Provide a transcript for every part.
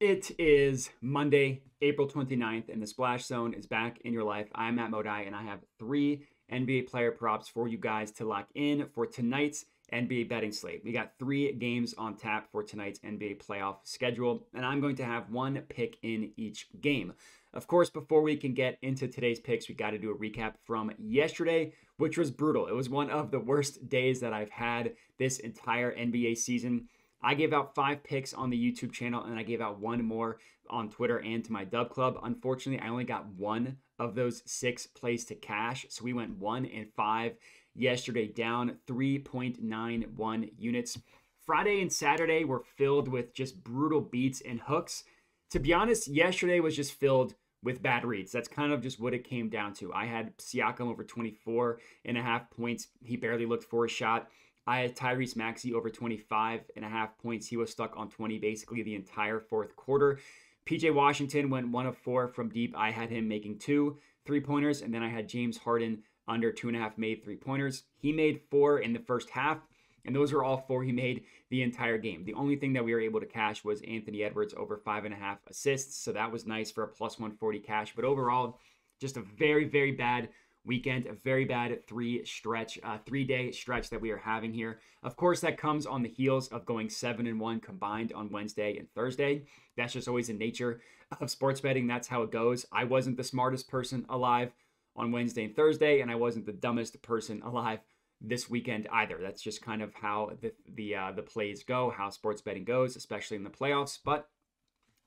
It is Monday, April 29th, and the Splash Zone is back in your life. I'm Matt Modi, and I have three NBA player props for you guys to lock in for tonight's NBA betting slate. We got three games on tap for tonight's NBA playoff schedule, and I'm going to have one pick in each game. Of course, before we can get into today's picks, we got to do a recap from yesterday, which was brutal. It was one of the worst days that I've had this entire NBA season. I gave out five picks on the YouTube channel, and I gave out one more on Twitter and to my Dub Club. Unfortunately, I only got one of those six plays to cash, so we went one and five yesterday, down 3.91 units. Friday and Saturday were filled with just brutal beats and hooks. To be honest, yesterday was just filled with bad reads. That's kind of just what it came down to. I had Siakam over 24 and a half points. He barely looked for a shot. I had Tyrese Maxey over 25 and a half points. He was stuck on 20 basically the entire fourth quarter. PJ Washington went one of four from deep. I had him making two three pointers, and then I had James Harden under two and a half made three pointers. He made four in the first half, and those were all four he made the entire game. The only thing that we were able to cash was Anthony Edwards over five and a half assists, so that was nice for a plus 140 cash. But overall, just a very, very bad weekend, a very bad three stretch, uh, three day stretch that we are having here. Of course, that comes on the heels of going seven and one combined on Wednesday and Thursday. That's just always the nature of sports betting. That's how it goes. I wasn't the smartest person alive on Wednesday and Thursday, and I wasn't the dumbest person alive this weekend either. That's just kind of how the the uh, the plays go, how sports betting goes, especially in the playoffs. But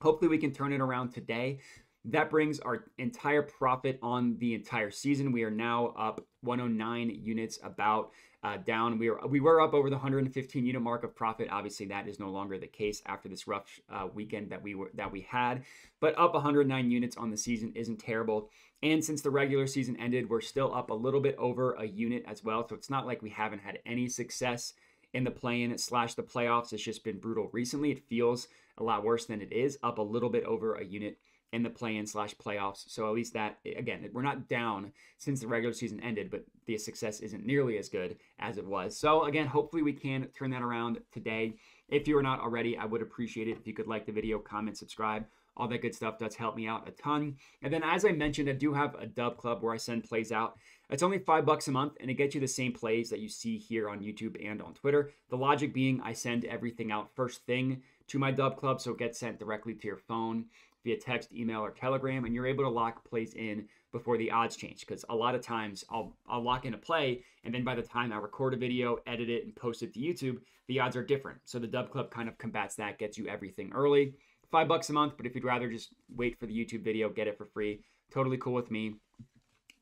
hopefully, we can turn it around today. That brings our entire profit on the entire season. We are now up 109 units, about uh, down. We were we were up over the 115 unit mark of profit. Obviously, that is no longer the case after this rough uh, weekend that we were that we had. But up 109 units on the season isn't terrible. And since the regular season ended, we're still up a little bit over a unit as well. So it's not like we haven't had any success in the play-in slash the playoffs. It's just been brutal recently. It feels a lot worse than it is. Up a little bit over a unit in the play-in slash playoffs. So at least that again, we're not down since the regular season ended, but the success isn't nearly as good as it was. So again, hopefully we can turn that around today. If you are not already, I would appreciate it if you could like the video, comment, subscribe. All that good stuff does help me out a ton. And then, as I mentioned, I do have a dub club where I send plays out. It's only five bucks a month, and it gets you the same plays that you see here on YouTube and on Twitter. The logic being, I send everything out first thing to my dub club, so it gets sent directly to your phone via text, email, or telegram, and you're able to lock plays in before the odds change. Because a lot of times I'll I'll lock in a play, and then by the time I record a video, edit it, and post it to YouTube, the odds are different. So the Dub Club kind of combats that, gets you everything early. Five bucks a month, but if you'd rather just wait for the YouTube video, get it for free. Totally cool with me.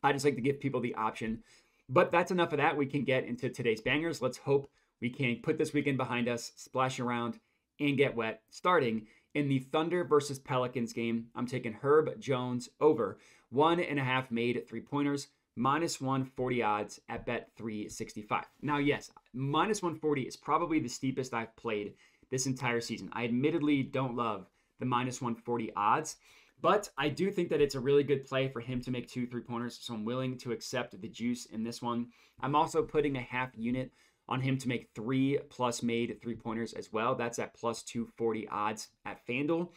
I just like to give people the option. But that's enough of that. We can get into today's bangers. Let's hope we can put this weekend behind us, splash around, and get wet. Starting in the Thunder versus Pelicans game, I'm taking Herb Jones over one and a half made three pointers, minus 140 odds at bet 365. Now, yes, minus 140 is probably the steepest I've played this entire season. I admittedly don't love the minus 140 odds, but I do think that it's a really good play for him to make two three pointers, so I'm willing to accept the juice in this one. I'm also putting a half unit on him to make three plus made three pointers as well. That's at plus 240 odds at FanDuel.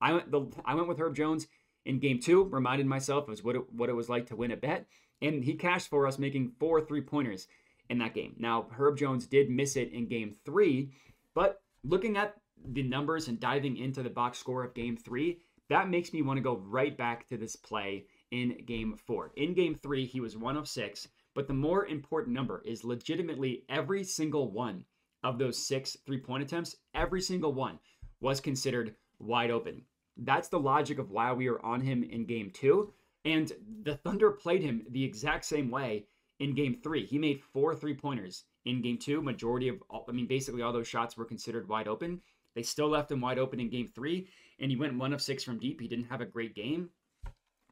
I went the I went with Herb Jones in game two, reminded myself of what it, what it was like to win a bet, and he cashed for us making four three pointers in that game. Now, Herb Jones did miss it in game three, but looking at the numbers and diving into the box score of game three, that makes me want to go right back to this play in game four. In game three, he was one of six. But the more important number is legitimately every single one of those six three point attempts, every single one was considered wide open. That's the logic of why we were on him in game two. And the Thunder played him the exact same way in game three. He made four three pointers in game two. Majority of, all, I mean, basically all those shots were considered wide open. They still left him wide open in game three, and he went one of six from deep. He didn't have a great game.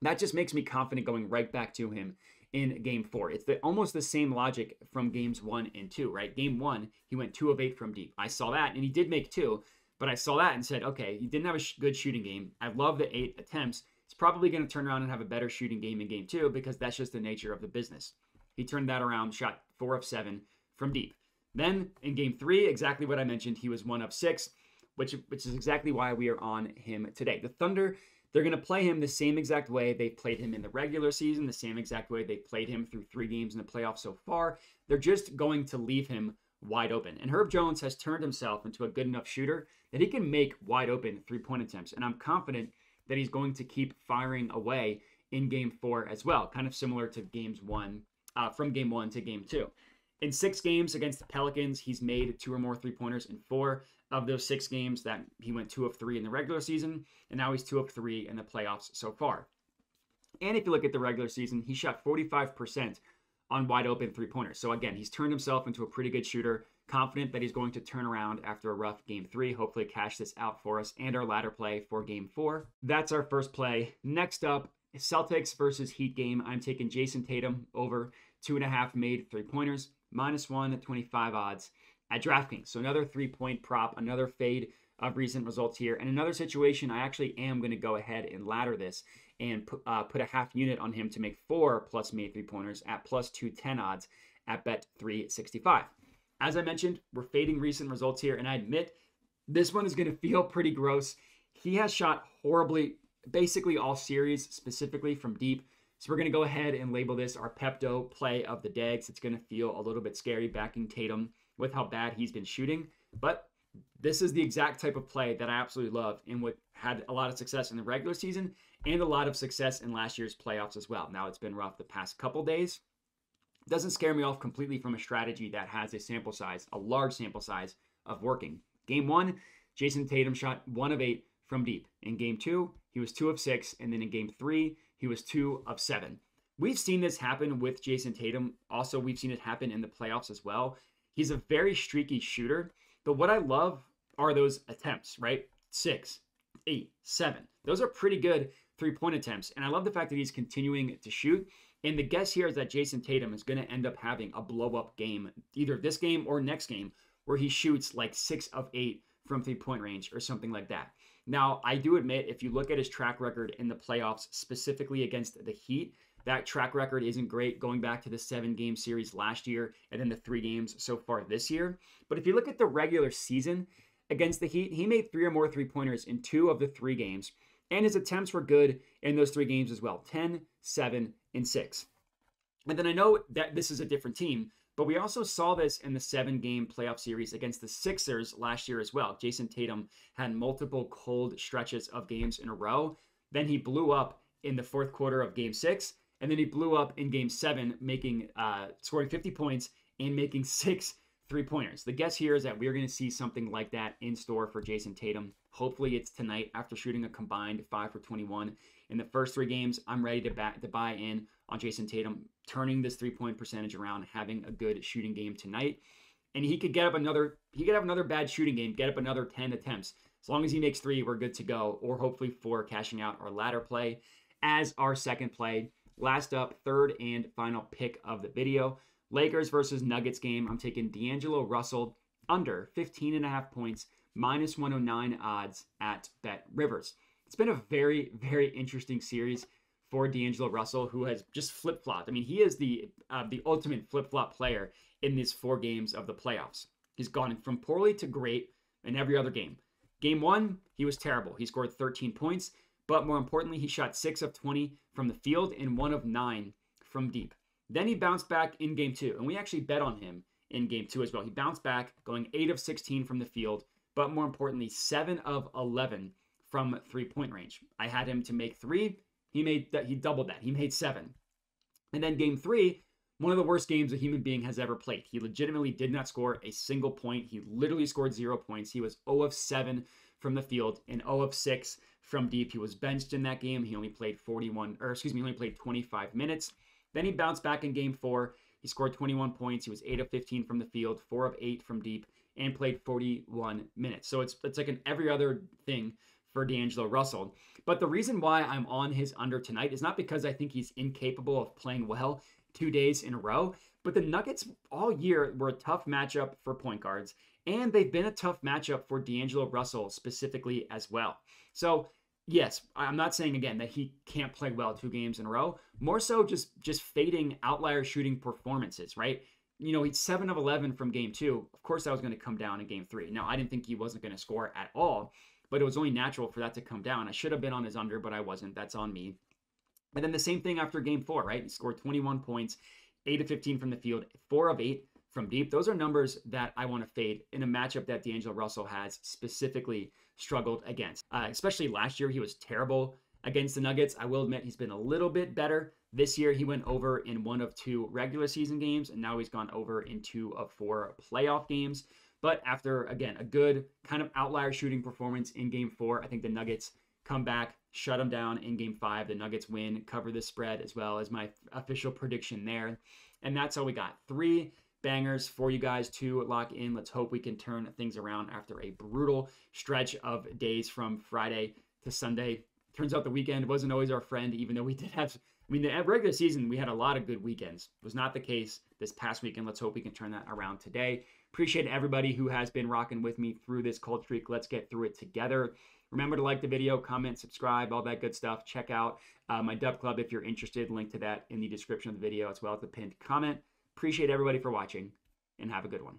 That just makes me confident going right back to him in game four. It's the, almost the same logic from games one and two, right? Game one, he went two of eight from deep. I saw that, and he did make two, but I saw that and said, okay, he didn't have a sh- good shooting game. I love the eight attempts. He's probably going to turn around and have a better shooting game in game two because that's just the nature of the business. He turned that around, shot four of seven from deep. Then in game three, exactly what I mentioned, he was one of six. which which is exactly why we are on him today. The Thunder, they're going to play him the same exact way they played him in the regular season, the same exact way they played him through three games in the playoffs so far. They're just going to leave him wide open. And Herb Jones has turned himself into a good enough shooter that he can make wide open three point attempts. And I'm confident that he's going to keep firing away in game four as well, kind of similar to games one, uh, from game one to game two. In six games against the Pelicans, he's made two or more three pointers in four of those six games that he went two of three in the regular season, and now he's two of three in the playoffs so far. And if you look at the regular season, he shot 45% on wide open three pointers. So again, he's turned himself into a pretty good shooter. Confident that he's going to turn around after a rough game three. Hopefully, cash this out for us and our ladder play for game four. That's our first play. Next up, Celtics versus Heat game. I'm taking Jayson Tatum over two and a half made three pointers, minus one at 25 odds at DraftKings. So another three point prop, another fade of recent results here. And another situation, I actually am going to go ahead and ladder this and put, uh, put a half unit on him to make four plus made three pointers at plus 210 odds at bet 365. As I mentioned, we're fading recent results here, and I admit this one is going to feel pretty gross. He has shot horribly, basically all series, specifically from deep. So we're going to go ahead and label this our Pepto play of the day. because It's going to feel a little bit scary backing Tatum with how bad he's been shooting. But this is the exact type of play that I absolutely love and what had a lot of success in the regular season and a lot of success in last year's playoffs as well. Now it's been rough the past couple days. Doesn't scare me off completely from a strategy that has a sample size, a large sample size of working. Game one, Jayson Tatum shot one of eight from deep. In game two, he was two of six. And then in game three, he was two of seven. We've seen this happen with Jayson Tatum. Also, we've seen it happen in the playoffs as well. He's a very streaky shooter. But what I love are those attempts, right? Six, eight, seven. Those are pretty good three point attempts. And I love the fact that he's continuing to shoot. And the guess here is that Jayson Tatum is going to end up having a blow up game, either this game or next game, where he shoots like six of eight from three point range or something like that. Now, I do admit, if you look at his track record in the playoffs, specifically against the Heat, that track record isn't great going back to the seven game series last year and then the three games so far this year. But if you look at the regular season against the Heat, he made three or more three pointers in two of the three games. And his attempts were good in those three games as well 10, 7, and 6. And then I know that this is a different team, but we also saw this in the seven game playoff series against the Sixers last year as well. Jayson Tatum had multiple cold stretches of games in a row. Then he blew up in the fourth quarter of game six. And then he blew up in game seven, making uh, scoring 50 points and making six three pointers. The guess here is that we're going to see something like that in store for Jayson Tatum. Hopefully, it's tonight after shooting a combined five for 21 in the first three games. I'm ready to, back, to buy in on Jayson Tatum, turning this three point percentage around, having a good shooting game tonight. And he could get up another, he could have another bad shooting game, get up another 10 attempts. As long as he makes three, we're good to go, or hopefully four, cashing out our ladder play as our second play. Last up, third and final pick of the video. Lakers versus Nuggets game. I'm taking D'Angelo Russell under 15 and a half points, minus 109 odds at Bet Rivers. It's been a very, very interesting series for D'Angelo Russell, who has just flip flopped. I mean, he is the uh, the ultimate flip flop player in these four games of the playoffs. He's gone from poorly to great in every other game. Game one, he was terrible. He scored 13 points, but more importantly, he shot six of 20 from the field and one of nine from deep. Then he bounced back in game two, and we actually bet on him in game two as well. He bounced back, going 8 of 16 from the field, but more importantly, 7 of 11 from three point range. I had him to make three. He made that, he doubled that. He made seven. And then game three, one of the worst games a human being has ever played. He legitimately did not score a single point. He literally scored zero points. He was 0 of 7 from the field and 0 of 6 from deep. He was benched in that game. He only played 41, or excuse me, he only played 25 minutes. Then he bounced back in game four. He scored 21 points. He was 8 of 15 from the field, 4 of 8 from deep, and played 41 minutes. So it's it's like an every other thing for D'Angelo Russell. But the reason why I'm on his under tonight is not because I think he's incapable of playing well two days in a row, but the Nuggets all year were a tough matchup for point guards, and they've been a tough matchup for D'Angelo Russell specifically as well. So yes, I'm not saying again that he can't play well two games in a row. More so just just fading outlier shooting performances, right? you know, he's seven of 11 from game two. Of course, that was going to come down in game three. Now, I didn't think he wasn't going to score at all, but it was only natural for that to come down. I should have been on his under, but I wasn't. That's on me. And then the same thing after game four, right? He scored 21 points, 8 of 15 from the field, 4 of 8 from deep. Those are numbers that I want to fade in a matchup that D'Angelo Russell has specifically struggled against. Uh, especially last year, he was terrible against the Nuggets. I will admit he's been a little bit better. This year, he went over in one of two regular season games, and now he's gone over in two of four playoff games. But after, again, a good kind of outlier shooting performance in game four, I think the Nuggets come back, shut them down in game five. The Nuggets win, cover the spread as well as my official prediction there. And that's all we got. Three bangers for you guys to lock in. Let's hope we can turn things around after a brutal stretch of days from Friday to Sunday. Turns out the weekend wasn't always our friend, even though we did have. I mean, the regular season, we had a lot of good weekends. It was not the case this past weekend. Let's hope we can turn that around today. Appreciate everybody who has been rocking with me through this cold streak. Let's get through it together. Remember to like the video, comment, subscribe, all that good stuff. Check out uh, my Dub Club if you're interested. Link to that in the description of the video as well as the pinned comment. Appreciate everybody for watching and have a good one.